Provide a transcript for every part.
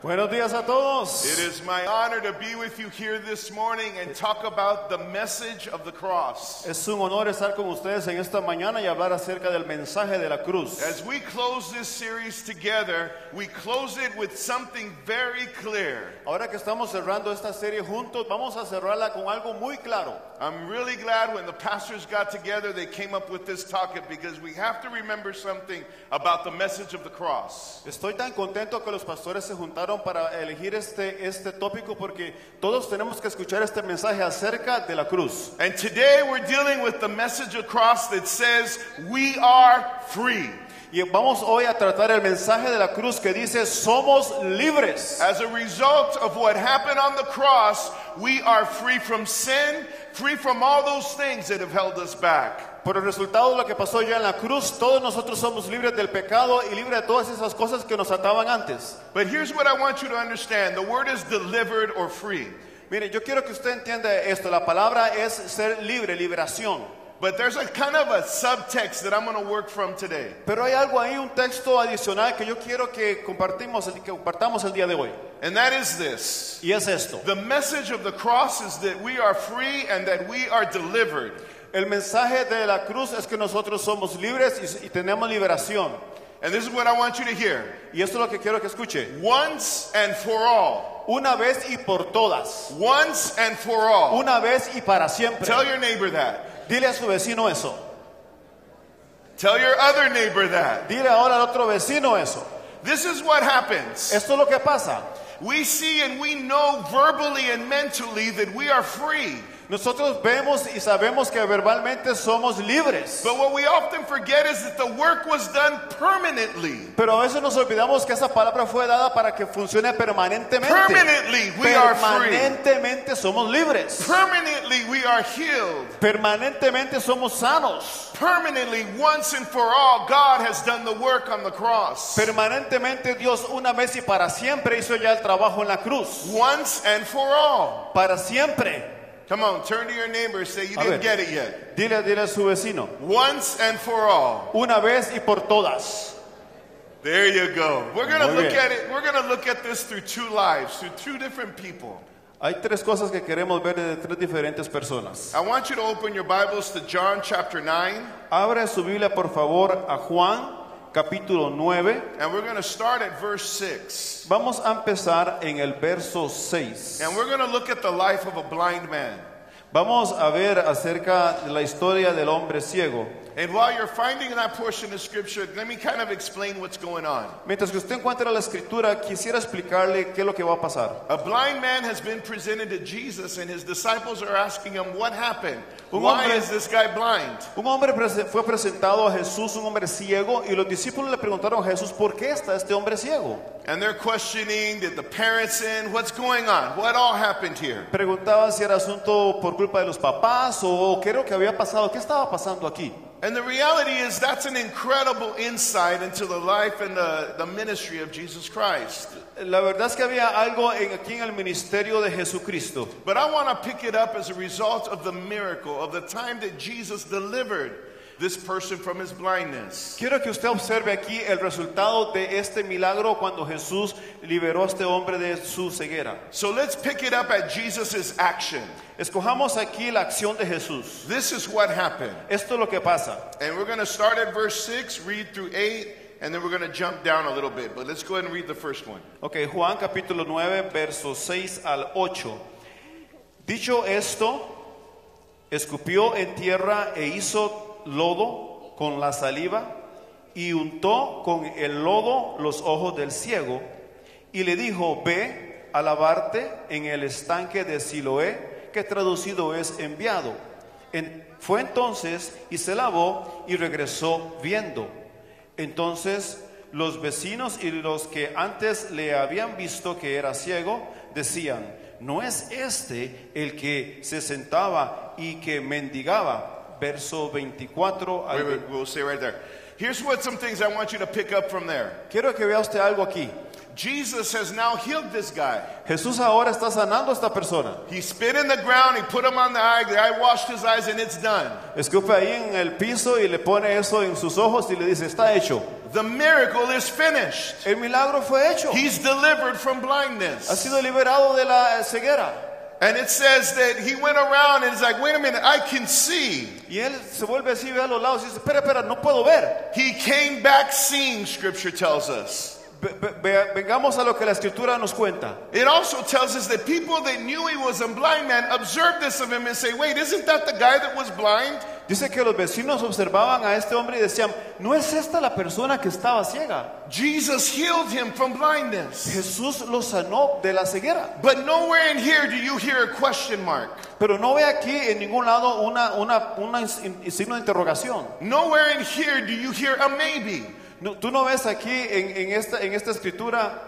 Buenos días a todos. It is my honor to be with you here this morning and talk about the message of the cross. Es un honor estar con ustedes en esta mañana y hablar acerca del mensaje de la cruz. As we close this series together, we close it with something very clear. Ahora que estamos cerrando esta serie juntos, vamos a cerrarla con algo muy claro. I'm really glad when the pastors got together, they came up with this topic because we have to remember something about the message of the cross. Estoy tan contento que los pastores se juntaron para elegir este, este tópico porque todos tenemos que escuchar este mensaje acerca de la cruz. And today we're dealing with the message of cross that says we are free. Y vamos hoy a tratar el mensaje de la cruz que dice somos libres. As a result of what happened on the cross, we are free from sin, free from all those things that have held us back. Por el resultado de lo que pasó ya en la cruz, todos nosotros somos libres del pecado y libres de todas esas cosas que nos ataban antes. But here's what I want you to understand the word is delivered or free. Mire, yo quiero que usted entienda esto. La palabra es ser libre, liberación. But there's a kind of a subtext that I'm going to work from today. Pero hay algo ahí, un texto adicional que yo quiero que compartimos, que compartamos el día de hoy. And that is this Y es esto. the message of the cross is that we are free and that we are delivered. El mensaje de la cruz es que nosotros somos libres y, y tenemos liberación. And this is what I want you to hear Y esto es lo que quiero que escuche. once and for all. Una vez y por todas. Once and for all. Una vez y para siempre. Tell your neighbor that. Dile a su vecino eso. Tell your other neighbor that. Dile ahora al otro vecino eso. This is what happens. Esto es lo que pasa. We see and we know verbally and mentally that we are free. Nosotros vemos y sabemos que verbalmente somos libres. But what we often forget is that the work was done permanently. Pero a veces nos olvidamos que esa palabra fue dada para que funcione permanentemente. Permanently, we are free. Permanentemente somos libres. Permanently, we are healed. Permanentemente somos sanos. Permanently, once and for all, God has done the work on the cross. Permanentemente Dios una vez y para siempre hizo ya el trabajo en la cruz. Once and for all. Para siempre. Come on, turn to your neighbor and say, You A didn't ver. get it yet. Dile, dile a su vecino. Once and for all. Una vez y por todas. There you go. We're going to Muy look bien. at it. We're going to look at this through two lives, through two different people. Hay tres cosas que queremos ver de tres diferentes personas. I want you to open your Bibles to John chapter 9, Abre su Biblia, por favor, a Juan, capítulo 9. and we're going to start at verse 6. Vamos a empezar en el verso 6. And we're going to look at the life of a blind man. Vamos a ver acerca de la historia del hombre ciego. And while you're finding that portion of scripture, let me kind of explain what's going on. Mientras que usted encuentra la escritura, quisiera explicarle qué es lo que va a pasar. A blind man has been presented to Jesus, and his disciples are asking him, What happened? Un Why hombre- is this guy blind? Un hombre prese- fue presentado a Jesús, un hombre ciego, y los discípulos le preguntaron a Jesús, ¿por qué está este hombre ciego? And they're questioning, Did the parents sin? What's going on? What all happened here? Preguntaban si era asunto por culpa de los papás o qué era lo que había pasado, qué estaba pasando aquí. And the reality is, that's an incredible insight into the life and the, the ministry of Jesus Christ. La verdad es que había algo en- aquí en el ministerio de Jesucristo. But I want to pick it up as a result of the miracle, of the time that Jesus delivered this person from his blindness. Quiero que usted observe aquí el resultado de este milagro cuando Jesús liberó a este hombre de su ceguera. So let's pick it up at Jesus' action. Escojamos aquí la acción de Jesús. This is what happened. Esto es lo que pasa. And we're going to start at verse 6, read through 8, and then we're going to jump down a little bit. But let's go ahead and read the first one. Ok, Juan capítulo 9, versos 6 al 8. Dicho esto, escupió en tierra e hizo lodo con la saliva y untó con el lodo los ojos del ciego y le dijo, ve a lavarte en el estanque de Siloé, que traducido es enviado. En- fue entonces y se lavó y regresó viendo. Entonces los vecinos y los que antes le habían visto que era ciego decían, ¿no es este el que se sentaba y que mendigaba? Verso 24 al Wait, wait, we'll stay right there. Here's what some things I want you to pick up from there. Quiero que vea usted algo aquí. Jesus has now healed this guy. Jesús ahora está sanando a esta persona. He spit in the ground, he put him on the eye, the eye washed his eyes, and it's done. Escupe ahí en el piso y le pone eso en sus ojos y le dice, está hecho. The miracle is finished. El milagro fue hecho. He's delivered from blindness. Ha sido liberado de la ceguera. And it says that he went around and is like, wait a minute, I can see. Y él se vuelve así, ve a los lados y dice, espera, espera, no puedo ver. He came back seeing, scripture tells us. Ve- ve- ve- vengamos a lo que la escritura nos cuenta. It also tells us that people that knew he was a blind man observed this of him and say, wait, isn't that the guy that was blind? Dice que los vecinos observaban a este hombre y decían, ¿no es esta la persona que estaba ciega? Jesus healed him from blindness. Jesús lo sanó de la ceguera. But nowhere in here do you hear a question mark. Pero no ve aquí en ningún lado una, una, una signo de interrogación. Nowhere in here do you hear a maybe. No, tú no ves aquí en, en esta, en esta escritura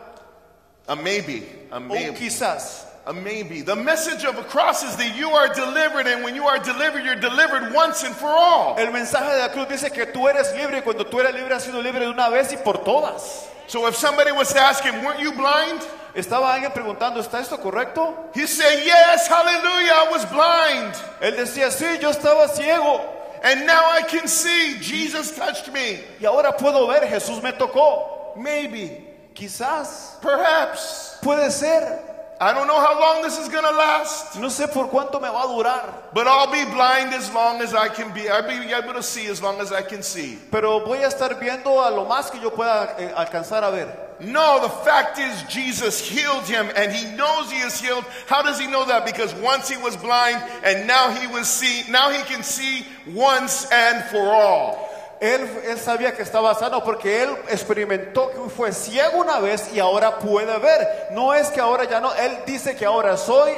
A maybe. A un maybe. quizás. A maybe. The message of the cross is that you are delivered, and when you are delivered, you're delivered once and for all. El mensaje de la cruz dice que tú eres libre y cuando tú eres libre has sido libre de una vez y por todas. So if somebody was to ask him, weren't you blind? Estaba alguien preguntando, ¿está esto correcto? He said, Yes, hallelujah, I was blind. Él decía, sí, yo estaba ciego And now I can see. Jesus touched me. y ahora puedo ver, Jesús me tocó. Maybe. Quizás, Perhaps. puede ser. I don't know how long this is going to last, No sé por cuánto me va a durar, but I'll be blind as long as I can be. I'll be able to see as long as I can see. pero voy a estar viendo a lo más que yo pueda eh, alcanzar a ver. No, the fact is, Jesus healed him and he knows he is healed. How does he know that? Because once he was blind and now he was see, now he can see once and for all. Él, él sabía que estaba sano porque él experimentó que fue ciego una vez y ahora puede ver. No es que ahora ya no, él dice que ahora soy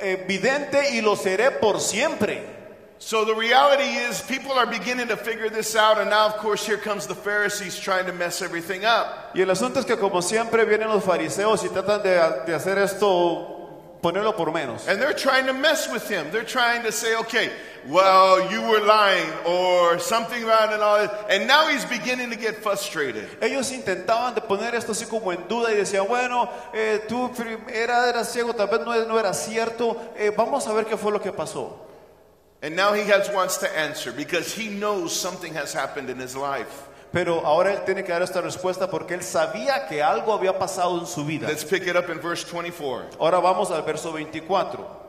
eh, vidente y lo seré por siempre. So the reality is, people are beginning to figure this out, and now, of course, here comes the Pharisees trying to mess everything up. Y el asunto es que como siempre vienen los fariseos y tratan de, de hacer esto, ponerlo por menos. And they're trying to mess with him. They're trying to say, okay, well, you were lying, or something around and all that. And now he's beginning to get frustrated. Ellos intentaban de poner esto así como en duda y decían, bueno, eh, tú era, eras ciego, tal vez no, no era cierto, eh, vamos a ver qué fue lo que pasó. And now he has wants to answer because he knows something has happened in his life. Pero ahora él tiene que dar esta respuesta porque él sabía que algo había pasado en su vida. Let's pick it up in verse 24. Ahora vamos al verso 24.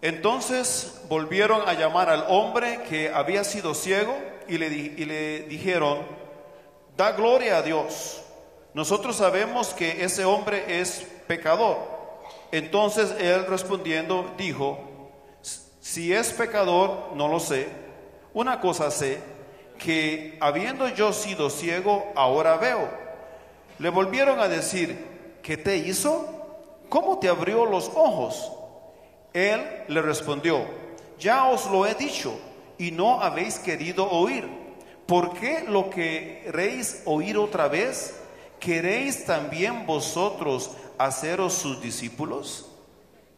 Entonces volvieron a llamar al hombre que había sido ciego y le, di- y le dijeron, da gloria a Dios. Nosotros sabemos que ese hombre es pecador. Entonces él respondiendo dijo, si es pecador, no lo sé. Una cosa sé, que habiendo yo sido ciego, ahora veo. Le volvieron a decir, ¿qué te hizo? ¿Cómo te abrió los ojos? Él le respondió, ya os lo he dicho y no habéis querido oír. ¿Por qué lo queréis oír otra vez? ¿Queréis también vosotros haceros sus discípulos?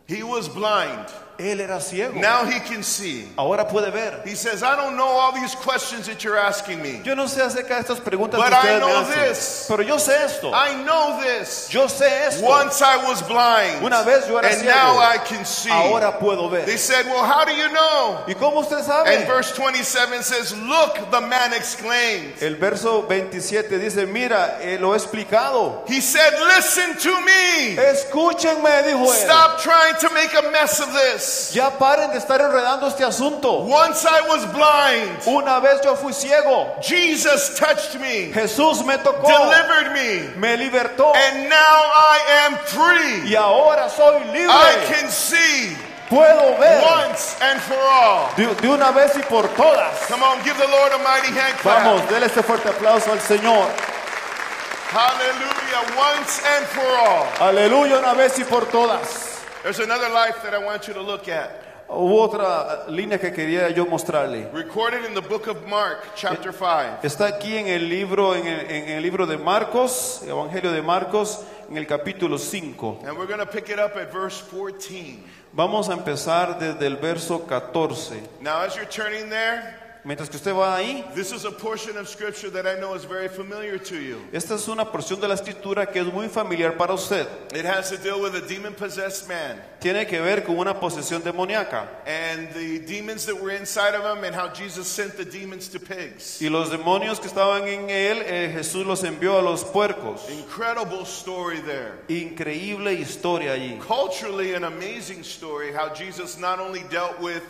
He was blind. Él era ciego. Now he can see. Ahora puede ver. He says, I don't know all these questions that you're asking me. Yo no sé acerca de estas preguntas But que ustedes I me know hacen, this. pero yo sé esto. I know this. Yo sé esto. Once I was blind. Una vez yo era and ciego. now I can see. Ahora puedo ver. They said, Well, how do you know? ¿Y cómo usted And verse 27 says, Look, the man exclaimed. El verso 27 dice, mira, eh, lo he explicado. He said, Listen to me. Escúchenme, dijo él. Stop trying to make a mess of this. Ya paren de estar enredando este asunto. Once I was blind. Una vez yo fui ciego. Jesus touched me, Jesús me tocó. delivered me, Me libertó. and now I am free. Y ahora soy I libre. can see Puedo ver. once and for all. De, de una vez y por todas. Come on, give the Lord a mighty hand clap. Vamos, déle este fuerte aplauso al Señor. Hallelujah, once and for all. Aleluya, una vez y por todas. There's another life that I want you to look at. Hubo otra línea que quería yo mostrarle. Recorded in the book of Mark, chapter 5. Está aquí en el libro, en el, en el libro de Marcos, el Evangelio de Marcos, en el capítulo 5. And we're going to pick it up at verse 14. Vamos a empezar desde el verso 14. Now, as you're turning there, Mientras que usted va ahí, this is a portion of scripture that I know is very familiar to you. esta es una porción de la escritura que es muy familiar para usted. It has to deal with a demon possessed man Tiene que ver con una posesión demoníaca and the demons that were inside of him and how Jesus sent the demons to pigs. y los demonios que estaban en él, eh, Jesús los envió a los puercos. Incredible story there. Increíble historia allí. Culturally, an amazing story how Jesus not only dealt with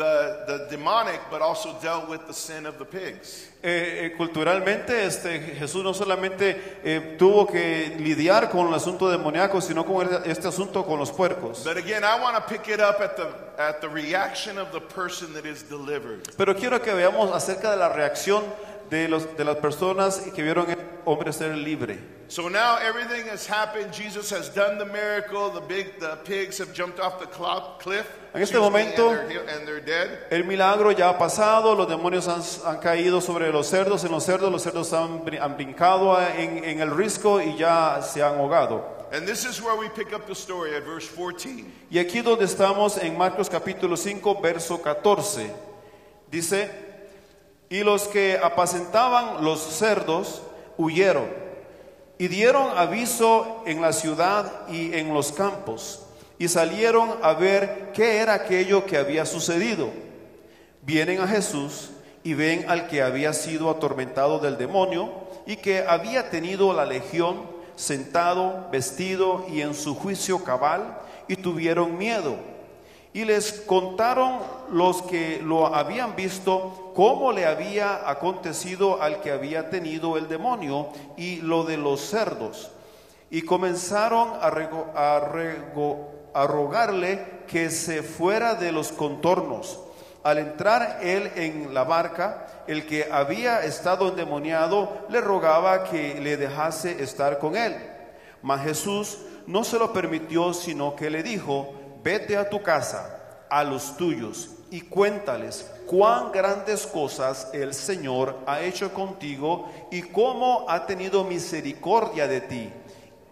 the, the demonic, but also dealt with the sin of the pigs. Eh, eh, culturalmente, este, Jesús no solamente eh, tuvo que lidiar con el asunto demoníaco, sino con el- este asunto con los puercos. But again, I want to pick it up at the, at the reaction of the person that is delivered. Pero quiero que veamos acerca de la reacción de, los, de las personas que vieron al hombre ser libre. So now everything has happened. Jesus has done the miracle. The big, the pigs have jumped off the cliff. En este momento- and, they're, and they're dead. El milagro ya ha pasado, los demonios han, han caído sobre los cerdos, en los cerdos los cerdos han, han brincado en, en el risco y ya se han ahogado. And this is where we pick up the story at verse 14. Y aquí donde estamos en Marcos capítulo 5, verso 14, dice, y los que apacentaban los cerdos huyeron y dieron aviso en la ciudad y en los campos y salieron a ver qué era aquello que había sucedido. Vienen a Jesús y ven al que había sido atormentado del demonio y que había tenido la legión sentado, vestido y en su juicio cabal y tuvieron miedo. Y les contaron los que lo habían visto cómo le había acontecido al que había tenido el demonio y lo de los cerdos. Y comenzaron a, rogarle que se fuera de los contornos. Al entrar él en la barca, el que había estado endemoniado le rogaba que le dejase estar con él. Mas Jesús no se lo permitió, sino que le dijo, vete a tu casa, a los tuyos, y cuéntales cuán grandes cosas el Señor ha hecho contigo y cómo ha tenido misericordia de ti.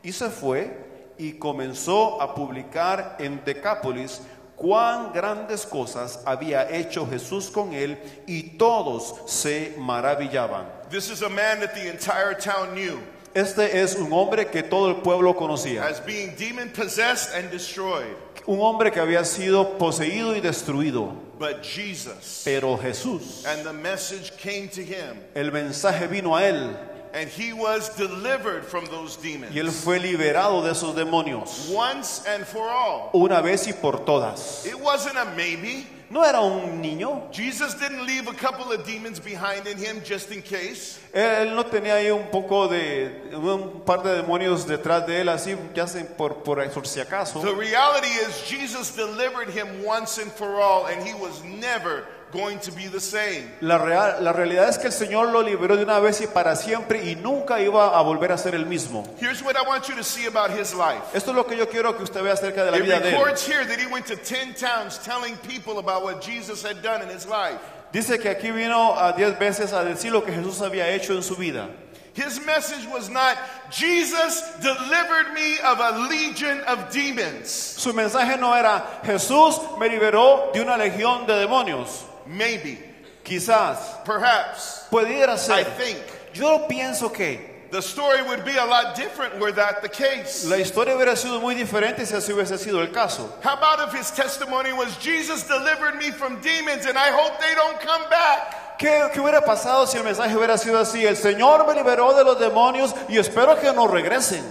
Y se fue y comenzó a publicar en Decápolis cuán grandes cosas había hecho Jesús con él y todos se maravillaban. This is a man that the entire town knew Este es un hombre que todo el pueblo conocía, as being demon possessed and destroyed. un hombre que había sido poseído y destruido, But Jesus pero Jesús, and the message came to him, el mensaje vino a él and he was delivered from those y él demons fue liberado de esos demonios once and for all. una vez y por todas. It wasn't a maybe. No era un niño, Jesus didn't leave a couple of demons behind in him just in case. Él no tenía ahí un poco de, un par de demonios detrás de él, así, ya sé, por, por, por si acaso. The reality is, Jesus delivered him once and for all, and he was never going to be the same. La, real- la realidad es que el Señor lo liberó de una vez y para siempre y nunca iba a volver a ser el mismo. Here's what I want you to see about his life. Esto es lo que yo quiero que usted vea acerca de la It vida de él. records here that he went to 10 towns telling people about what Jesus had done in his life. Dice que aquí vino a diez veces a decir lo que Jesús había hecho en su vida. His message was not, Jesus delivered me of a legion of demons. Su mensaje no era Jesús me liberó de una legión de demonios. Maybe, Quizás, perhaps, pudiera I think. Yo pienso que The story would be a lot different were that the case. la historia hubiera sido muy diferente si así hubiese sido el caso. How about if his testimony was, Jesus delivered me from demons and I hope they don't come back? ¿Qué, qué hubiera pasado si el mensaje hubiera sido así? El Señor me liberó de los demonios y espero que no regresen.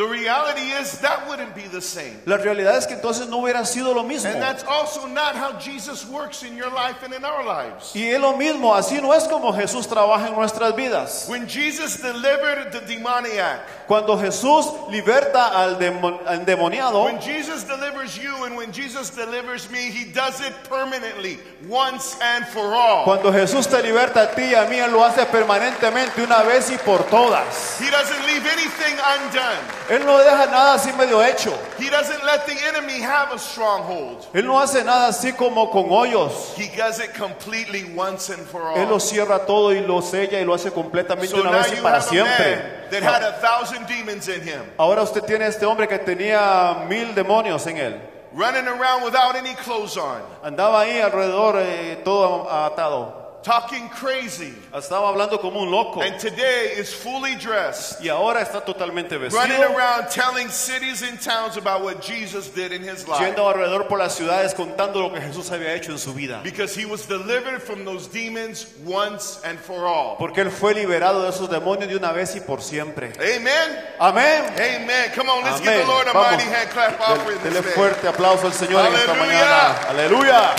The reality is that wouldn't be the same. La realidad es que entonces no hubiera sido lo mismo. And that's also not how Jesus works in your life and in our lives. Y es lo mismo, así no es como Jesús trabaja en nuestras vidas. When Jesus delivered the demoniac, Cuando Jesús liberta al, demo- al endemoniado, when Jesus delivers you and when Jesus delivers me, he does it permanently, once and for all. cuando Jesús te liberta a ti y a mí, Él lo hace permanentemente una vez y por todas. He doesn't leave anything undone. Él no deja nada así medio hecho. He doesn't let the enemy have a stronghold. Él no hace nada así como con hoyos. He does it completely once and for Él lo all. cierra todo y lo sella y lo hace completamente So una vez y para siempre. that had a thousand demons in him, Ahora usted tiene este hombre que tenía mil demonios en él. running around without any clothes on. Andaba ahí alrededor eh, todo atado. Talking crazy, Estaba hablando como un loco. and today is fully dressed, Y ahora está totalmente running around telling cities and towns about what Jesus did in his life. Yendo alrededor por las ciudades contando lo que Jesús había hecho en su vida. Because he was delivered from those demons once and for all. Porque Él fue liberado de esos demonios de una vez y por siempre. Amen. Amén. Amen. Come on, let's give the Lord a Vamos. mighty hand clap offering Dele fuerte aplauso al Señor en esta mañana. Aleluya.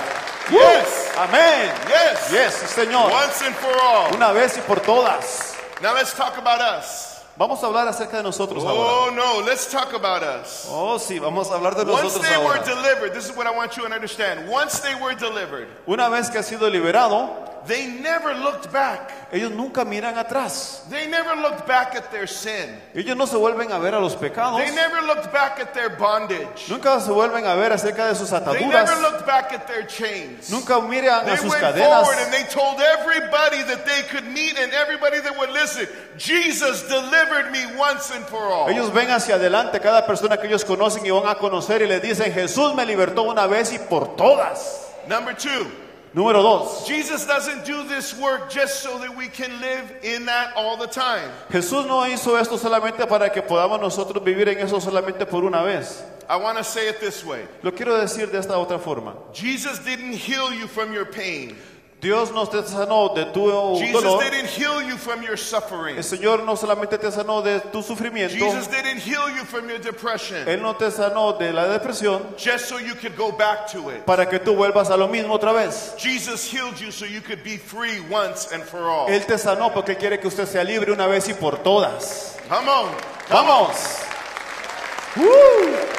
Yes. Amén. Yes. Yes, Señor. Once and for all. Una vez y por todas. Now let's talk about us. Vamos a hablar acerca de nosotros ahora. Oh no, let's talk about us. Oh, sí, vamos a hablar de Once nosotros they were delivered, this is what I want you to understand. Once they were delivered, Una vez que ha sido liberado, they never looked back. ellos nunca miran atrás. They never looked back at their sin. Ellos no se vuelven a ver a los pecados. They never looked back at their bondage. Nunca se vuelven a ver acerca de sus They ataduras. never looked back at their chains. Nunca miran They a sus went cadenas. forward and they told everybody that they could meet and everybody that would listen, Jesus delivered me once and for all. Ellos ven hacia adelante cada persona que ellos conocen y van a conocer y le dicen, Jesús me libertó una vez y por todas. Number two, Número dos, Jesus doesn't do this work just so that we can live in that all the time. Jesús no hizo esto solamente para que podamos nosotros vivir en eso solamente por una vez. I want to say it this way Lo quiero decir de esta otra forma. Jesus didn't heal you from your pain, Dios no te sanó de tu Jesus dolor. didn't heal you from your suffering, El Señor no solamente te sanó de tu sufrimiento, Jesus didn't heal you from your depression Él no te sanó de la depresión just so you could go back to it. para que tú vuelvas a lo mismo otra vez. Jesus healed you so you could be free once and for all. Él te sanó porque quiere que usted sea libre una vez y por todas. Come on. ¡Vamos!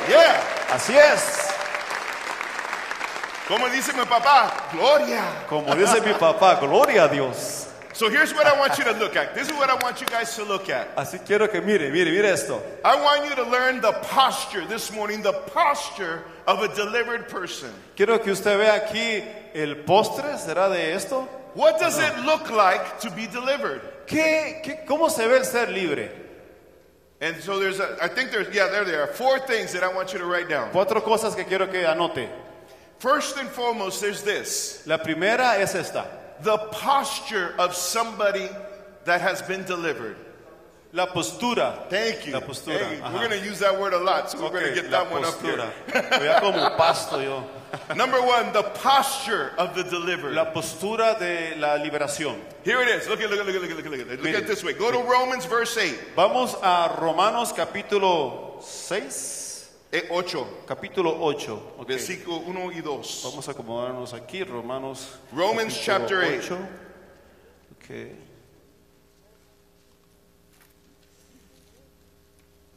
Yeah. Así es. Como dice mi papá, gloria. Como dice mi papá, gloria a Dios. So here's what I want you to look at. This is what I want you guys to look at. Así quiero que mire, mire, mire esto. I want you to learn the posture this morning, the posture of a delivered person. Quiero que usted vea aquí el postre, ¿será de esto? What does it look like to be delivered? ¿Qué, qué, ¿Cómo se ve el ser libre? And so there's, a, I think there's, yeah, there they are. Four things that I want you to write down. Cuatro cosas que quiero que anote. First and foremost, there's this La primera es esta. the posture of somebody that has been delivered. La postura. Thank you. La postura, Hey, we're going to use that word a lot, so we're going to get that one up here. Ya como pasto yo. Number one, the posture of the delivered. La postura de la liberación. Here it is. Look at, look at, look at, look at, look at, look at. Look at it this way. Go to Romans verse 8. Vamos a Romanos capítulo 6, Eh, ocho. capítulo 8. Ok. Versículo 1 y 2. Vamos a acomodarnos aquí, Romanos Romans chapter 8. 8. Ok.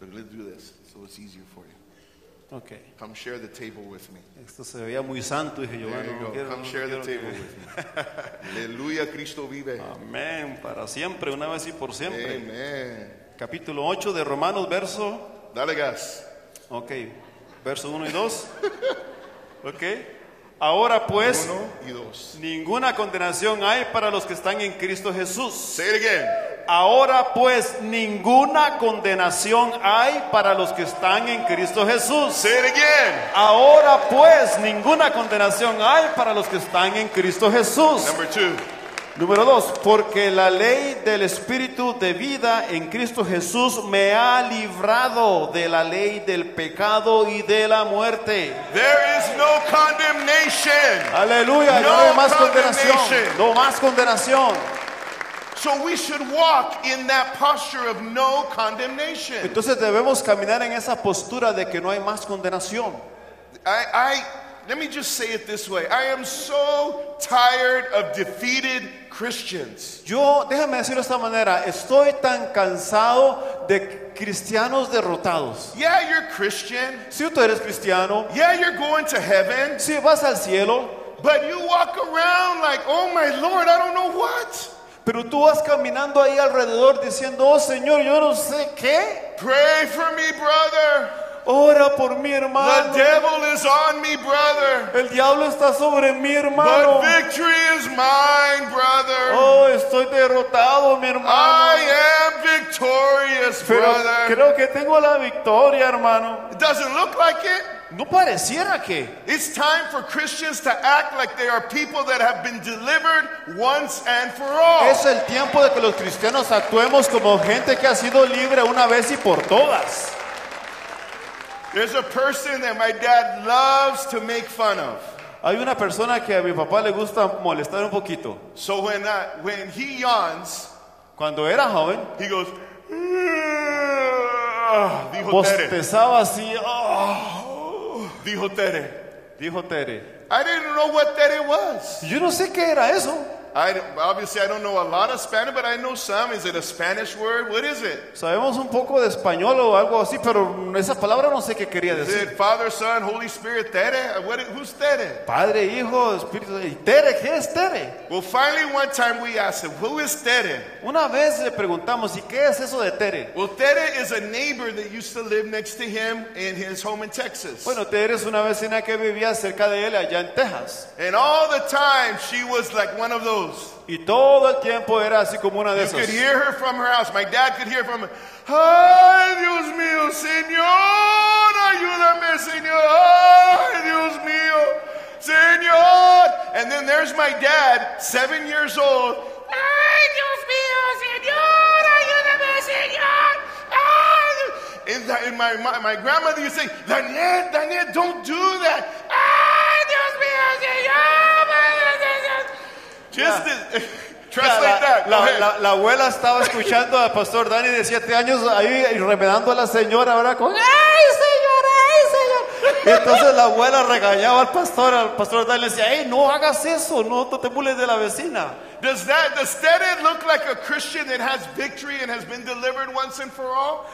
Look, let's do this so it's easier for you. Ok. Come share the table with me. Esto se veía muy santo, dije yo. Bueno, no quiero- Come no share the quiero table que- with me. Aleluya, Cristo vive. Amén, para siempre, una vez y por siempre. Amen. Capítulo 8 de Romanos, verso, Dale gas. Ok, verso 1 y 2. Ok. Ahora pues, Uno y dos. ninguna condenación hay para los que están en Cristo Jesús. Say it again. Ahora pues, ninguna condenación hay para los que están en Cristo Jesús. Say it again. Ahora pues, ninguna condenación hay para los que están en Cristo Jesús. Number two. Número dos, porque la ley del Espíritu de vida en Cristo Jesús me ha librado de la ley del pecado y de la muerte. There is no condemnation. Aleluya, No no hay más condenación. No más condenación. So we should walk in that posture of no condemnation. Entonces debemos caminar en esa postura de que no hay más condenación. I, I let me just say it this way. I am so tired of defeated Christians. Yo, déjame decirlo de esta manera, estoy tan cansado de cristianos derrotados. Yeah, you're Christian. Si tú eres cristiano, Yeah, you're going to heaven. si vas al cielo, But you walk around like, oh my Lord, I don't know what. Pero tú vas caminando ahí alrededor diciendo, oh Señor, yo no sé qué. Pray for me, brother. Ora por mi The hermano. devil is on me, brother. El diablo está sobre mi hermano. But victory is mine, brother. Oh, estoy derrotado, mi hermano. I am victorious, Pero brother. creo que tengo la victoria, hermano. It doesn't look like it. No pareciera que. It's time for Christians to act like they are people that have been delivered once and for all. Es el tiempo de que los cristianos actuemos como gente que ha sido libre una vez y por todas. There's a person that my dad loves to make fun of. Hay una persona que a mi papá le gusta molestar un poquito. So when, uh, when he yawns, Cuando era joven, he goes, "Ah," dijo Tere. bostezaba así. "Ah", Dijo Tere. dijo Tere. I didn't know what Tere was. Yo no sé qué era eso. I, obviously, I don't know a lot of Spanish, but I know some. Is it a Spanish word? What is it? Sabemos un poco de español o algo así, pero esa palabra no sé qué quería Is decir. it Father, Son, Holy Spirit, Tere? What, who's Tere? Padre, Hijo, Espíritu. ¿Y Tere? ¿Qué es Tere? Well, finally, one time we asked him, Who is Tere? Una vez le preguntamos, ¿y qué es eso de Tere? Well, Tere is a neighbor that used to live next to him in his home in Texas. Bueno, Tere es una vecina que vivía cerca de él allá en Texas. And all the time, she was like one of those. Y todo el tiempo era así como una de You could hear her from her house. My dad could hear from her. Ay, Dios mío, Señor, ayúdame, Señor. Ay, Dios mío, Señor. And then there's my dad, seven years old. Ay, Dios mío, Señor, ayúdame, Señor. Ay. And, the- and my, my, my grandmother used to say, Daniel, Daniel, don't do that. Ay, Dios mío, Señor. Just to, translate that. La, la- la abuela estaba escuchando al pastor Dani de siete años ahí y remedando a la señora ahora con ¡Ay, señor! ¡Ay, señor! Y entonces la abuela regañaba al pastor, al pastor le decía, ¡Ey, no hagas eso! No, te burles de la vecina. Does that does Tere look like a Christian that has victory and has been delivered once and for all?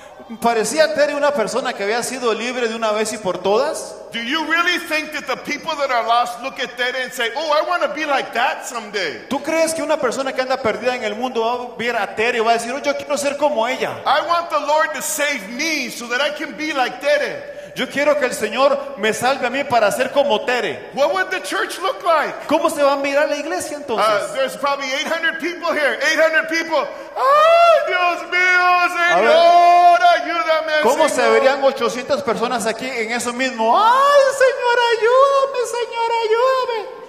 ¿Parecía Tere una persona que había sido libre de una vez y por todas? Do you really think that the people that are lost look at and say, "Oh, I want to be like that someday"? ¿Tú crees que una persona que anda perdida en el mundo va a ver a Tere y va a decir, oh, yo quiero ser como ella? I want the Lord to save me so that I can be like Tere. Yo quiero que el Señor me salve a mí para ser como Tere. What would the church look like? ¿Cómo se va a mirar la iglesia Uh, entonces? there's probably 800 people here. 800 people. ¡Ay, Dios mío. Señor! Ayúdame, ¿Cómo se Señor. verían 800 personas aquí en eso mismo? ¡Ay, Señor, ayúdame, Señor, ayúdame!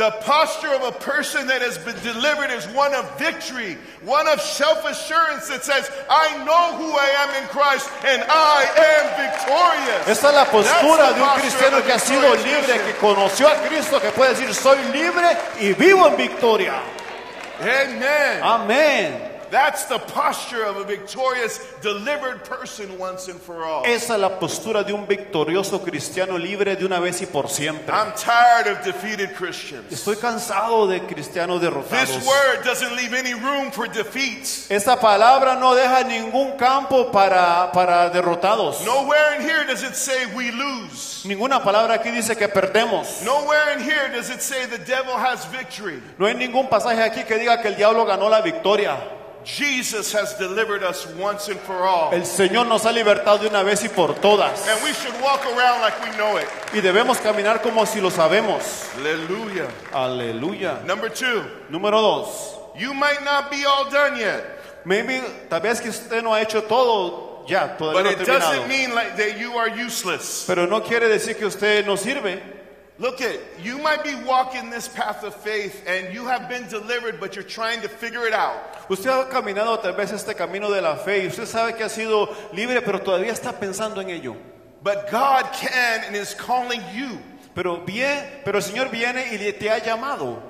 The posture of a person that has been delivered is one of victory, one of self assurance that says, I know who I am in Christ and I am victorious. Esta es la postura de un cristiano que ha sido libre, que conoció a Cristo, que puede decir, soy libre y vivo en victoria. Amen. Amén. That's the posture of a victorious, delivered person once and for all. Esa es la postura de un victorioso cristiano libre de una vez y por siempre. I'm tired of defeated Christians. Estoy cansado de cristianos This derrotados. word doesn't leave any room for defeats. Esta palabra no deja ningún campo para, para derrotados. Nowhere in here does it say we lose. Ninguna palabra aquí dice que perdemos. Nowhere in here does it say the devil has victory. No hay ningún pasaje aquí que diga que el diablo ganó la victoria. Jesus has delivered us once and for all. El Señor nos ha libertado de una vez y por todas. And we should walk around like we know it. Y debemos caminar como si lo sabemos. Hallelujah. Aleluya. Number two, Número dos. you might not be all done yet, Maybe, tal vez que usted no ha hecho todo ya, todavía but no ha it terminado. doesn't mean like that you are useless. Pero no quiere decir que usted no sirve. Look at you might be walking this path of faith and you have been delivered, but you're trying to figure it out. Usted ha caminado tal vez este camino de la fe y usted sabe que ha sido libre, pero todavía está pensando en ello. But God can and is calling you. Pero bien, pero el Señor viene y te ha llamado.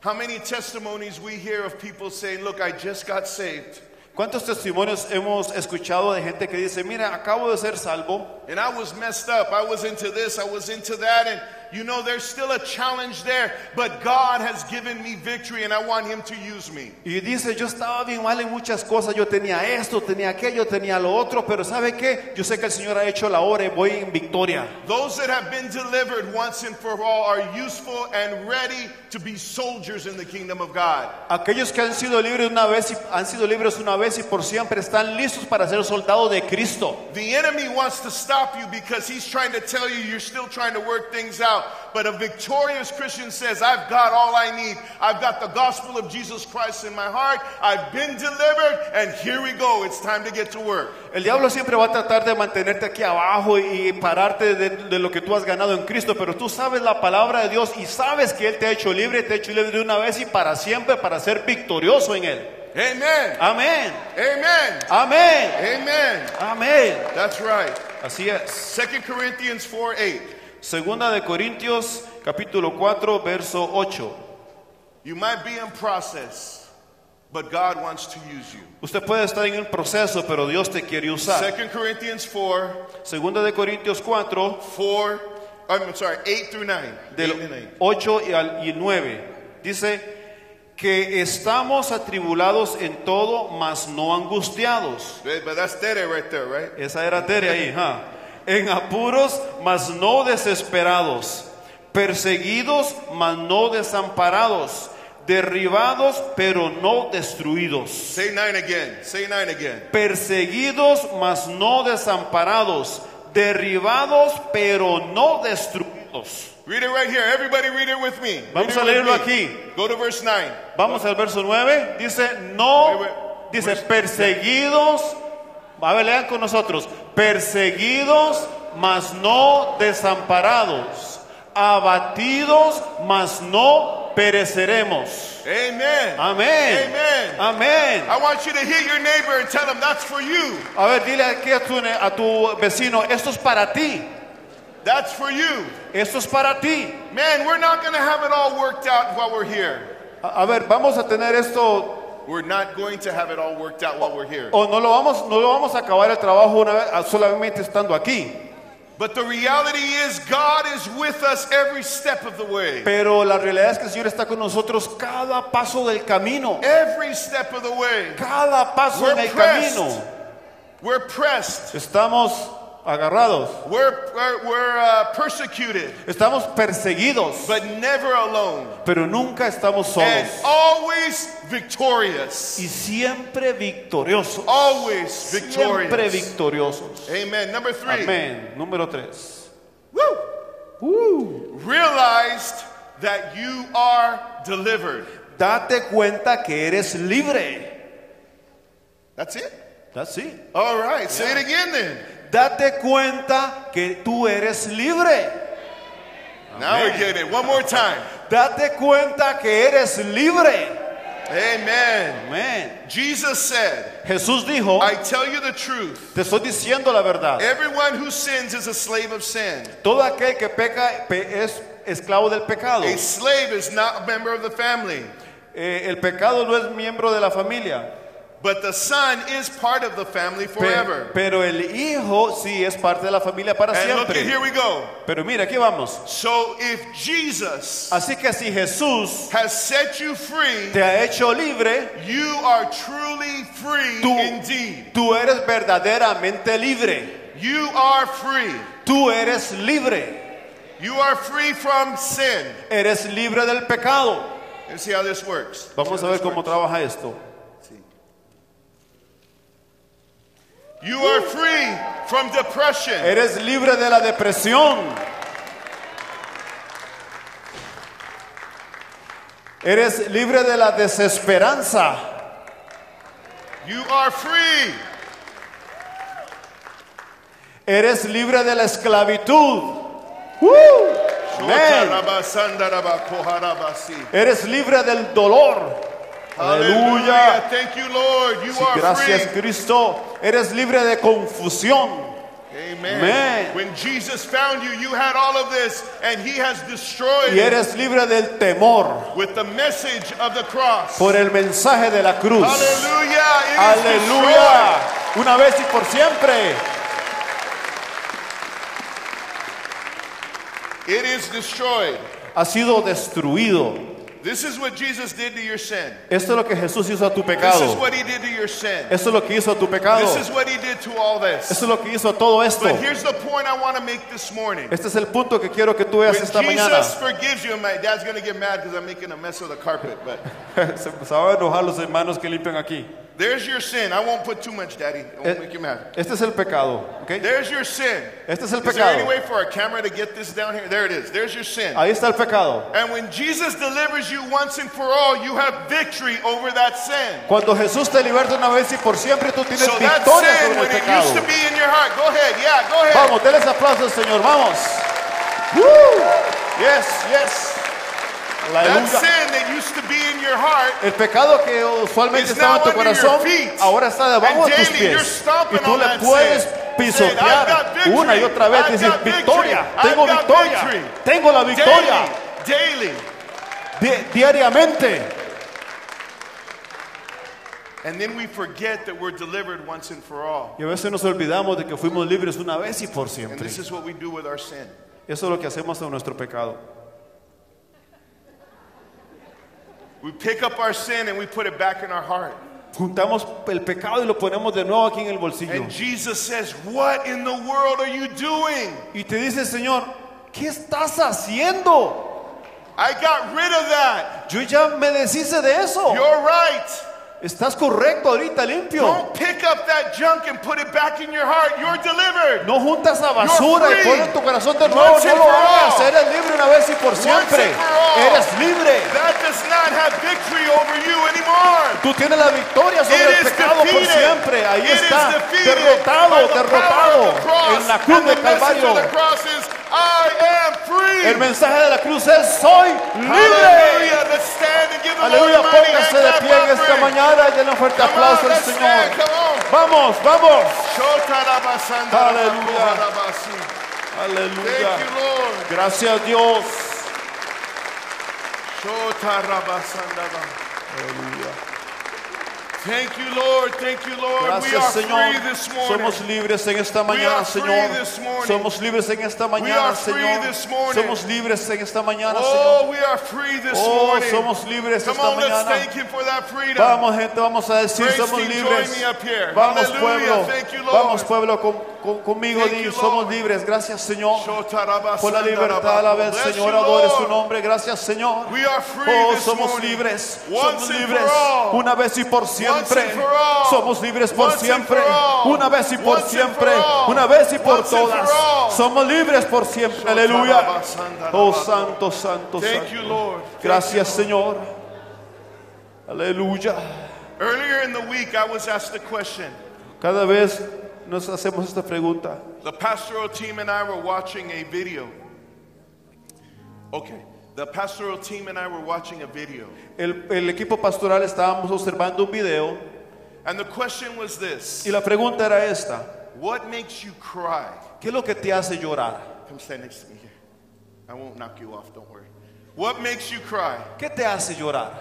How many testimonies we hear of people saying, Look, I just got saved. ¿Cuántos testimonios hemos escuchado de gente que dice, mira, acabo de ser salvo And I was messed up. I was into this, I was into that. And you know, there's still a challenge there. But God has given me victory and I want Him to use me. y dice, yo estaba bien mal en muchas cosas, yo tenía esto, tenía aquello, tenía lo otro, pero ¿sabe qué? Yo sé que el Señor ha hecho la obra y voy en victoria. Those that have been delivered once and for all are useful and ready to be soldiers in the kingdom of God. Aquellos que han sido libres una vez y han sido libres una vez y por siempre están listos para ser soldados de Cristo. The enemy wants to stop you because he's trying to tell you you're still trying to work things out. Out. But a victorious Christian says, I've got all I need. I've got the gospel of Jesus Christ in my heart. I've been delivered, and here we go. It's time to get to work. El diablo siempre va a tratar de mantenerte aquí abajo y pararte de, de lo que tú has ganado en Cristo, pero tú sabes la palabra de Dios y sabes que Él te ha hecho libre, te ha hecho libre de una vez y para siempre para ser victorioso en Él. Amen. Amén, Amen. amén, Amen. amén. That's right. Así es. 2 Corinthians 4 8. Segunda de Corintios capítulo 4 verso 8. You might be in process, but God wants to use you. Usted puede estar en el proceso, pero Dios te quiere usar. 2 Corinthians 4 Segunda de Corintios 4 4, I'm sorry, 8 through 9. del 8 and 8. 8 y al y 9. Dice que estamos atribulados en todo, mas no angustiados. But that's Tere right there, right? Esa era Tere ahí, ja. En apuros, mas no desesperados. Perseguidos, mas no desamparados. Derribados, pero no destruidos. Say 9 again. Say 9 again. Perseguidos, mas no desamparados. Derribados, pero no destruidos. Read it right here. Everybody read it with me. Vamos a leerlo aquí. Go to verse 9. Vamos al verso 9. Dice, no, Wait, wait. dice, Verse- perseguidos, a ver, lean con nosotros, perseguidos, mas no desamparados, abatidos, mas no pereceremos. Amen. Amén. Amen. Amén. I want you to hit your neighbor and tell him that's for you. A ver, dile aquí a tu, ne- a tu vecino, esto es para ti, That's for you. esto es para ti. Man, we're not going to have it all worked out while we're here. A, a ver, vamos a tener esto We're not going to have it all worked out while we're here. o no lo vamos, no lo vamos a acabar el trabajo una vez, solamente estando aquí. But the reality is, God is with us every step of the way. Pero la realidad es que el Señor está con nosotros cada paso del camino. Every step of the way. Cada paso We're en el pressed. camino. We're pressed. Estamos agarrados. We're, we're, we're uh, persecuted, Estamos perseguidos. but never alone. Pero nunca estamos And solos. always victorious. Y siempre victoriosos. Always Siempre victorious. victoriosos. Amen. Number three. Amén. Número 3. Woo! Realized that you are delivered. Date cuenta que eres libre. That's it? That's it. All right. Say it again then. Date cuenta que tú eres libre. Now we're getting it. One more time. Date cuenta que eres libre. Amen. Amén. Jesus said, Jesús dijo, I tell you the truth. te estoy diciendo la verdad. Everyone who sins is a slave of sin. Todo aquel que peca pe- es esclavo del pecado. A slave is not a member of the family, Eh, el pecado no es miembro de la familia. But the son is part of the family forever. pero el hijo sí es parte de la familia para And look at here we go. Pero mira, aquí vamos. So if Jesus Así que si Jesús has set you free, te ha hecho libre, you are truly free tú, indeed. tú eres verdaderamente libre. You are free. Tú eres libre. You are free from sin. Eres libre del pecado. Let's see how this works. Vamos a ver cómo trabaja esto. You are free from depression. Eres libre de la depresión. Eres libre de la desesperanza. You are free. Eres libre de la esclavitud. Eres libre del dolor. Aleluya. Thank you, Lord. You Sí, are gracias, free. Cristo. Eres libre de confusión. Amen. Amen. When Jesus found you, you had all of this, and He has destroyed Y eres libre del temor with the message of the cross. por el mensaje de la cruz. Is Aleluya. Una vez y por siempre. destroyed. It is destroyed. Ha sido destruido. This is what Jesus did to your sin. Esto es lo que Jesús hizo a tu pecado. This is what He did to your sin. Esto es lo que hizo a tu pecado. This is what He did to all this. Esto es lo que hizo a todo esto. But here's the point I want to make this morning. Este es el punto que quiero que tú veas When esta mañana. Jesus forgives you, my dad's going to get mad because I'm making a mess of the carpet, but Se se van a enojar los hermanos que limpian aquí. There's your sin. I won't put too much, Daddy. I won't Eh, make you mad. Este es el pecado. Okay? There's your sin. Este es el pecado. Is there any pecado. way for a camera to get this down here? There it is. There's your sin. Ahí está el pecado. And when Jesus delivers you once and for all, you have victory over that sin. Cuando Jesús te liberta una vez y por siempre, tú tienes So that victoria sin, sobre when it used to be in your heart, go ahead. Yeah, go ahead. Vamos, denles aplausos, Señor. Vamos. Woo. Yes, yes. That Aleluya. sin that used to be in your heart, El pecado que usualmente It's estaba en tu now under your corazón, feet. ahora está debajo And de tus daily you're pies. stomping Y tú on le that puedes sin, saying, pisotear "I've got victory. una y otra vez. I've got victoria, tengo got victoria, victory." tengo la victoria daily, daily. di- diariamente. And then we forget that we're delivered once and for all. Y a veces nos olvidamos de que fuimos libres una vez y por And siempre. this is what we do with our sin. Eso es lo que hacemos en nuestro pecado. We pick up our sin and we put it back in our heart. Juntamos el pecado y lo ponemos de nuevo aquí en el bolsillo. And Jesus says, What in the world are you doing? Y te dice, Señor, ¿qué estás haciendo? I got rid of that. Yo ya me deshice de eso. You're right. Estás correcto ahorita, limpio. Don't pick up that junk and put it back in your heart. You're delivered. No juntas esa basura y pones tu corazón de nuevo. Once No lo hagas. Eres libre una vez y por siempre. Eres libre. That does not have victory over you anymore. Tú tienes la victoria sobre It el pecado por siempre. Ahí It está. Derrotado, derrotado. En la cruz message Calvario. I am free. El mensaje de la cruz es: Soy libre. Aleluya. Póngase de pie en esta mañana y denle un fuerte aplauso al Señor. Vamos, vamos. Aleluya. Aleluya. Thank you, Lord. Gracias, Dios. Ra- Thank you, Lord. Thank you, Lord. we Gracias, are Señor. free this morning. Somos libres en esta We mañana, Señor. Somos libres en esta mañana, free Señor. Somos libres en esta mañana, Oh, Señor. we are free this Oh, morning. somos libres Come esta on, let's mañana. thank Him for that freedom. Vamos, gente, vamos a decir, Praise somos libres. join me up here. Vamos, Hallelujah. pueblo. Thank you, Lord. Vamos, pueblo, con- con- conmigo, Thank di, you, somos Lord. libres. Gracias, Señor. Por la libertad a la vez, Señor, adore su nombre. Gracias, Señor. We are free Oh, this somos morning. libres, Once somos libres, una vez y por siempre. All. Somos libres por siempre, una vez y por siempre, una vez y por todas. Somos libres por siempre, aleluya. Oh, santo, santo, Thank you, santo. Gracias, Señor. Aleluya. Earlier in the week, I was asked a question. Cada vez nos hacemos esta pregunta. The pastoral team and I were watching a video. Okay, the pastoral team and I were watching a video. El, el equipo pastoral estábamos observando un video And the question was this y la pregunta era esta. What makes you cry? ¿Qué es lo que te hace llorar? Come stand next to me here. I won't knock you off, don't worry. What makes you cry? ¿Qué te hace llorar?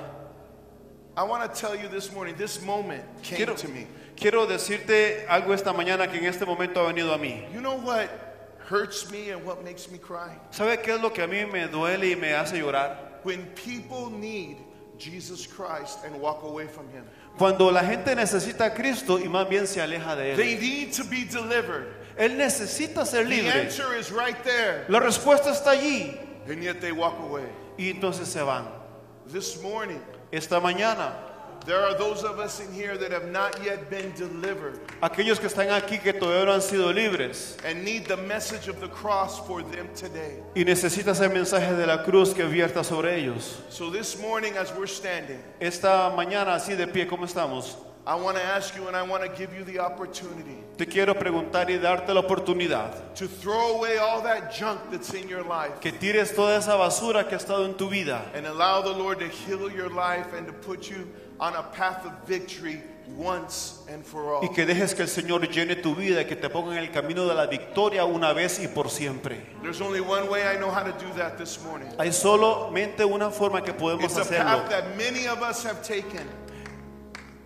I want to tell you this morning, this moment came Quiero, to me. quiero decirte algo esta mañana que en este momento ha venido a mí. You know what hurts me and what makes me cry? ¿Sabe qué es lo que a mí me duele y me hace llorar? When people need Jesus Christ and walk away from Him. Cuando la gente necesita a Cristo y más bien se aleja de They Él. need to be delivered. Él necesita ser The libre. answer is right there. La respuesta está allí And yet they walk away. y entonces se van. This morning, Esta mañana, there are those of us in here that have not yet been delivered aquellos que están aquí que todavía no han sido libres and need the message of the cross for them today. y necesitas el mensaje de la cruz que vierta sobre ellos. So this morning, as we're standing, Esta mañana así de pie, ¿cómo estamos? I want to ask you and I want to give you the opportunity Te quiero preguntar y darte la oportunidad to throw away all that junk that's in your life que tires toda esa basura que ha estado en tu vida and allow the Lord to heal your life and to put you on a path of victory once and for all. y que dejes que el Señor llene tu vida y que te ponga en el camino de la victoria una vez y por siempre. There's only one way I know how to do that this morning. Hay solamente una forma que podemos It's a hacerlo. path that many of us have taken.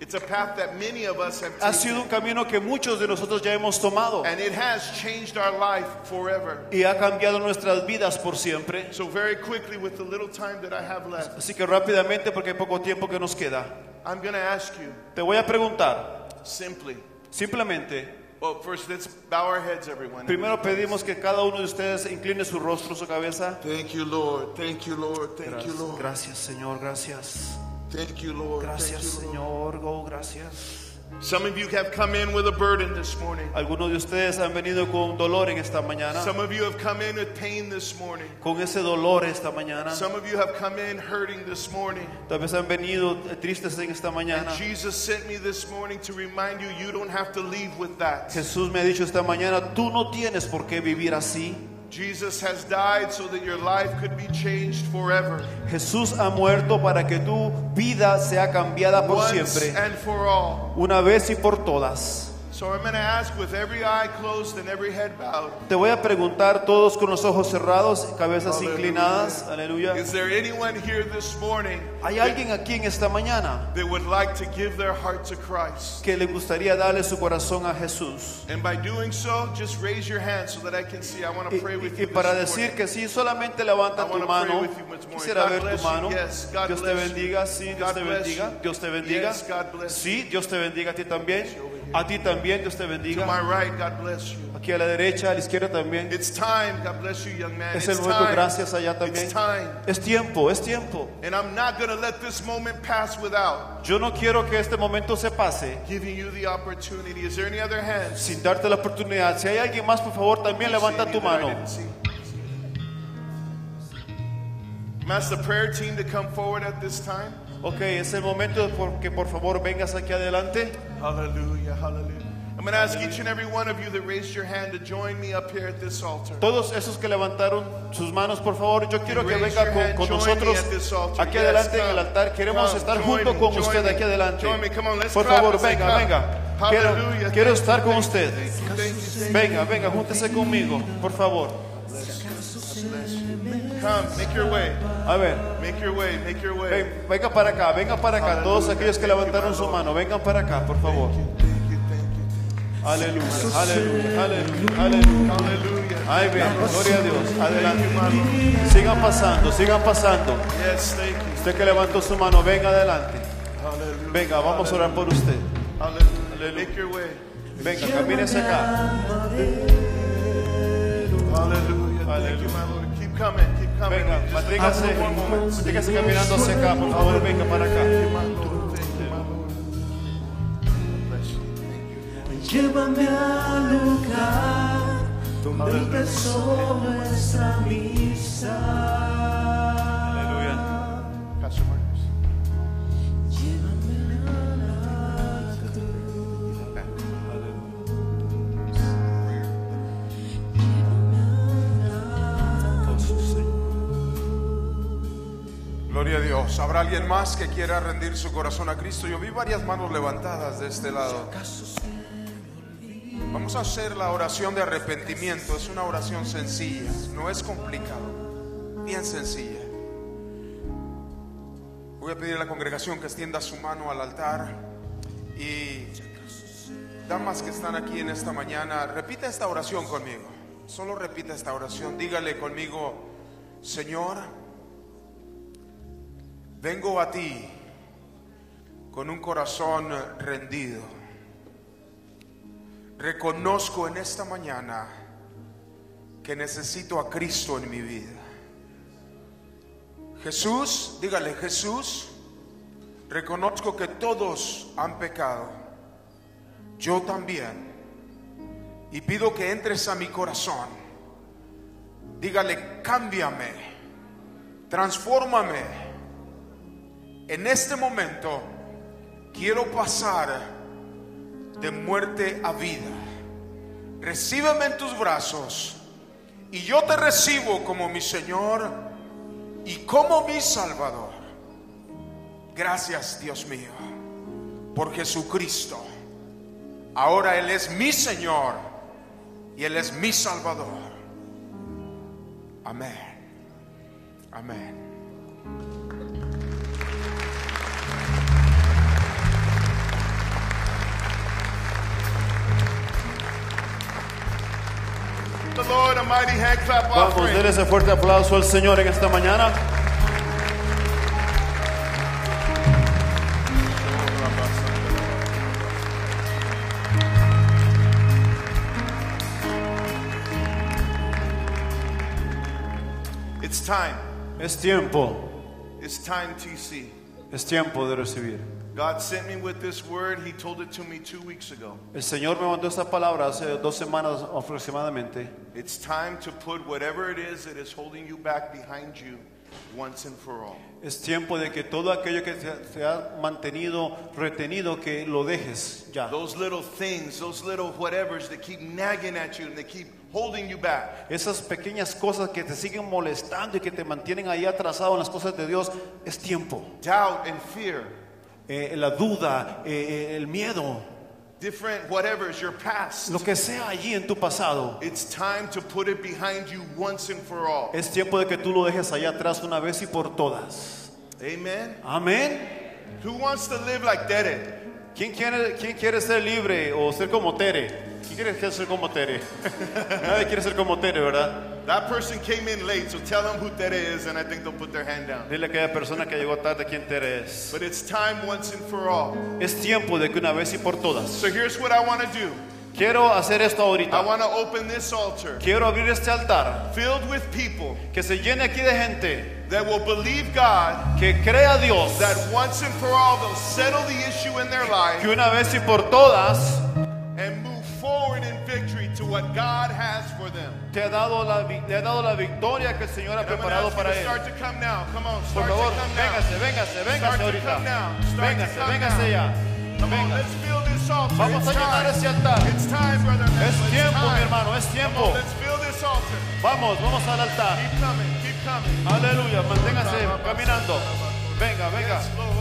It's a path that many of us have Ha sido taken. un camino que muchos de nosotros ya hemos tomado And it has changed our life forever. y ha cambiado nuestras vidas por siempre. So, very quickly, with the little time that I have left, Así que rápidamente, porque hay poco tiempo que nos queda, I'm going to ask you te voy a preguntar simply. simplemente. Well, first, let's bow our heads, everyone. Primero pedimos que cada uno de ustedes incline su rostro, su cabeza. Thank you, Lord. Thank you, Lord. Thank you, Gracias, Lord. gracias Señor, gracias. Thank you, Lord. Thank Gracias you, Lord. Señor, oh gracias. Some of you have come in with a burden this morning. Algunos de ustedes han venido con dolor en esta mañana, Some of you have come in with pain this morning. con ese dolor esta mañana. Some of you have come in hurting this morning. Tal vez han venido tristes en esta mañana. And Jesus sent me this morning to remind you you don't have to leave with that. Jesús me ha dicho esta mañana, tú no tienes por qué vivir así. Jesus has died so that your life could be changed forever. Jesús ha muerto para que tu vida sea cambiada por Once siempre, and for all. una vez y por todas. So I'm going to ask with every eye closed and every head bowed. Te voy a preguntar todos con los ojos cerrados, cabezas Aleluya. inclinadas, aleluya. Is there anyone here this morning ¿Hay alguien aquí en esta mañana that would like to give their heart to Christ? que le gustaría darle su corazón a Jesús? And by doing so, just raise your hand so that I can see. I want to Y, pray with y- you. y para decir que sí, solamente levanta tu mano. Quisiera God ver tu mano. Yes, Dios te bendiga, sí, Dios God te bendiga. Dios te bendiga. Yes, Sí, Dios te bendiga a ti también. A ti también, Dios te To my bendiga. right, God bless you. Aquí a la derecha, a la izquierda también. It's time. God bless you, young man. Es It's el momento, time. gracias allá también. It's time. Es tiempo, es tiempo. And I'm not going to let this moment pass without Yo no quiero que este momento se pase giving you the opportunity. Is there any other sin darte la oportunidad. Si hay alguien más, por favor, también levanta tu mano. ask the prayer team to come forward at this time. Ok, es el momento por que por favor vengas aquí adelante. Hallelujah, hallelujah. I'm going to ask each and every one of you that raised your hand to join me up here at this altar. Todos esos que levantaron sus manos, por favor, yo quiero que venga con, con nosotros aquí adelante en el altar. Queremos estar junto con usted aquí adelante. Por favor, venga, venga. Quiero, quiero estar con usted. Venga, venga, júntese conmigo, por favor. Come, make your way. A ver, Make your way, make your way. ven- venga para acá, venga para acá. Todos aquellos que levantaron su mano, vengan para acá, por favor. Aleluya, aleluya, aleluya, aleluya. Hallelujah. Ay, ven, gloria a Dios. Adelante. Sigan pasando, sigan pasando. Usted que levantó su mano, venga adelante. Venga, vamos a orar por usted. Way. Venga, camínese acá. Hallelujah. Thank you, my Lord. Keep coming, keep coming. Venga, manténgase, manténgase caminando hacia acá, por favor, venga para acá. Llévame al lugar donde empezó nuestra misa. ¿Habrá alguien más que quiera rendir su corazón a Cristo? Yo vi varias manos levantadas de este lado. Vamos a hacer la oración de arrepentimiento. Es una oración sencilla, no es complicado, bien sencilla. Voy a pedir a la congregación que extienda su mano al altar y damas que están aquí en esta mañana, repita esta oración conmigo. Solo repita esta oración. Dígale conmigo, Señor, vengo a ti con un corazón rendido. Reconozco en esta mañana que necesito a Cristo en mi vida. Jesús, dígale, Jesús, reconozco que todos han pecado. Yo también. Y pido que entres a mi corazón. Dígale, cámbiame, transfórmame. En este momento quiero pasar de muerte a vida. Recíbeme en tus brazos y yo te recibo como mi Señor y como mi Salvador. Gracias Dios mío por Jesucristo. Ahora Él es mi Señor y Él es mi Salvador. Amén. Amén. Vamos, denle ese fuerte aplauso al Señor en esta mañana. It's time. Es tiempo, It's time, TC. es tiempo de recibir. God sent me with this word. He told it to me two weeks ago. El Señor me mandó esta palabra hace dos semanas aproximadamente. It's time to put whatever it is that is holding you back behind you once and for all. Es tiempo de que todo aquello que se- ha mantenido retenido, que lo dejes ya. Those little things, those little whatevers that keep nagging at you and they keep holding you back. Esas pequeñas cosas que te siguen molestando y que te mantienen ahí atrasado en las cosas de Dios, es tiempo. Doubt and fear, Eh, la duda, eh, eh, el miedo, different whatevers, your past. lo que sea allí en tu pasado. It's time to put it behind you once and for all. Es tiempo de que tú lo dejes allá atrás una vez y por todas. Amen. Amén. Who wants to live like Derek? ¿Quién quiere, ¿Quién quiere ser libre o ser como Tere? ¿Quién quiere ser como Tere? Nadie quiere ser como Tere, ¿verdad? That person came in late, so tell them who Tere is, and I think they'll put their hand down. Dile a aquella persona que llegó tarde quién Tere es. But it's time once and for all. Es tiempo de que una vez y por todas. So here's what I want to do Quiero hacer esto I ahorita. want to open this altar Quiero abrir este altar filled with people que se llene aquí de gente that will believe God que crea a Dios that once and for all they'll settle the issue in their life que una vez y por todas what God has for them. te ha dado la, le ha dado la victoria que el Señor ha preparado para él. start to come now. Come on, Por to favor, now. véngase, véngase, véngase Start to ahorita. come now. Start to Véngase, come véngase now. ya. Come on, let's fill this altar. Vamos a llenar ese altar. It's time, brother. Es It's tiempo, mi hermano, es Come tiempo. on, let's fill this altar. Vamos, vamos al altar. Keep coming, keep coming. Aleluya, manténgase caminando. Venga, venga. Yes, Lord.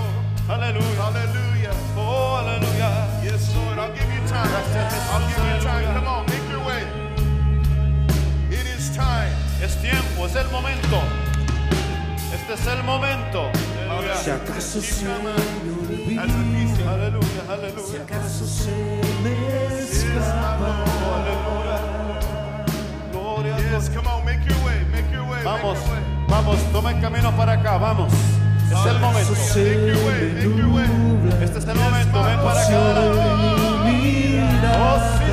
Aleluya. Hallelujah. Oh, aleluya. Yes, Lord. I'll give you time. I'll give you time. Come on, time. Es tiempo, es el momento. Este es el momento. Aleluya. Si acaso se me olvida, peace Aleluya, si aleluya. acaso se me escapa, aleluya. Gloria a Dios. Yes, come on, make your way. Make your way. Vamos, Make your way. vamos, toma el camino para acá, vamos. Es el momento. se Make your way, make your way. Este es el momento, ven para acá. Oh, sí,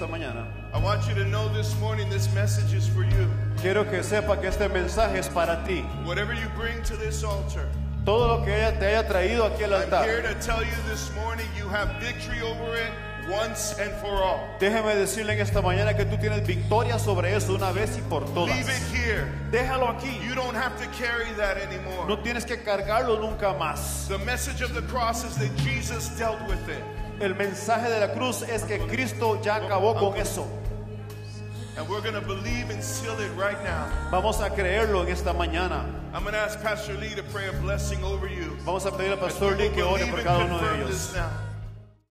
esta mañana, I want you to know this morning this message is for you. quiero que sepa que este mensaje es para ti. Whatever you bring to this altar, Todo lo que ella te haya traído aquí al I'm here altar, to tell you this morning you have victory over it once and for all. déjeme decirle en esta mañana que tú tienes victoria sobre eso una vez y por todas. Leave it here. Déjalo aquí. You don't have to carry that anymore. No tienes que cargarlo nunca más. The message of the cross is that Jesus dealt with it. El mensaje de la cruz es que Cristo ya acabó con eso. And we're going to believe and seal it right now. Vamos a creerlo en esta mañana. I'm going to ask Pastor Lee to pray a blessing over you. Vamos a pedir we pastor Lee que ore por cada uno de ellos. now.